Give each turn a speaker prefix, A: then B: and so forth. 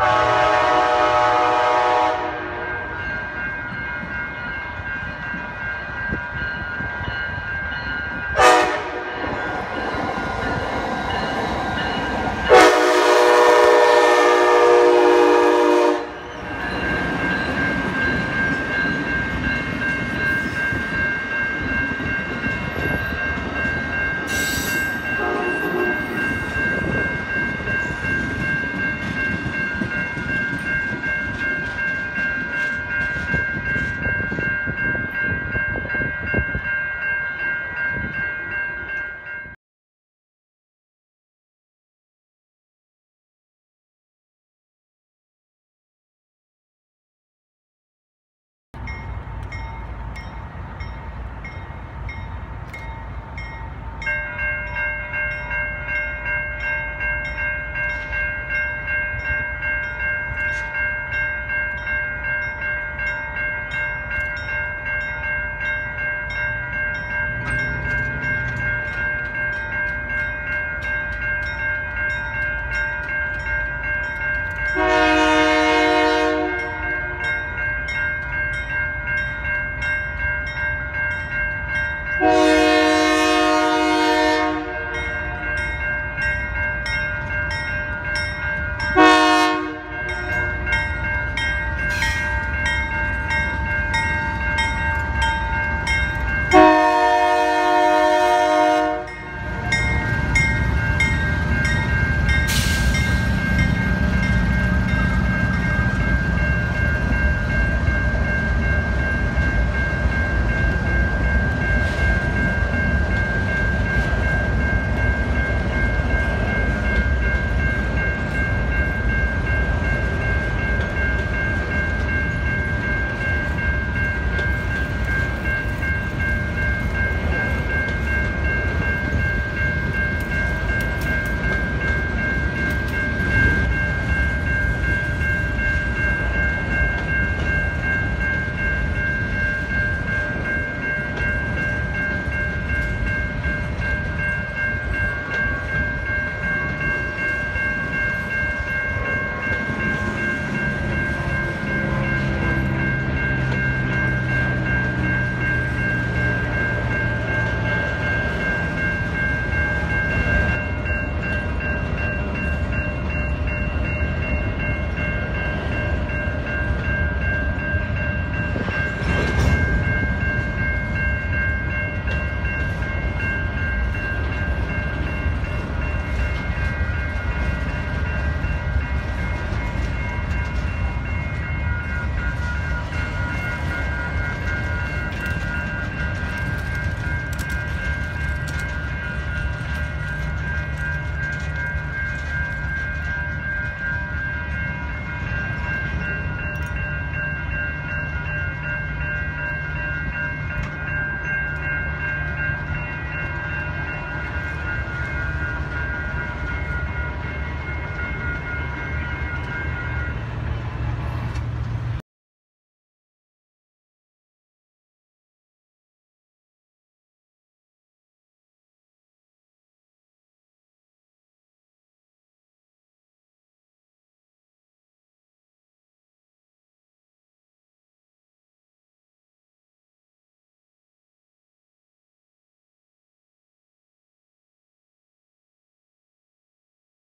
A: Bye.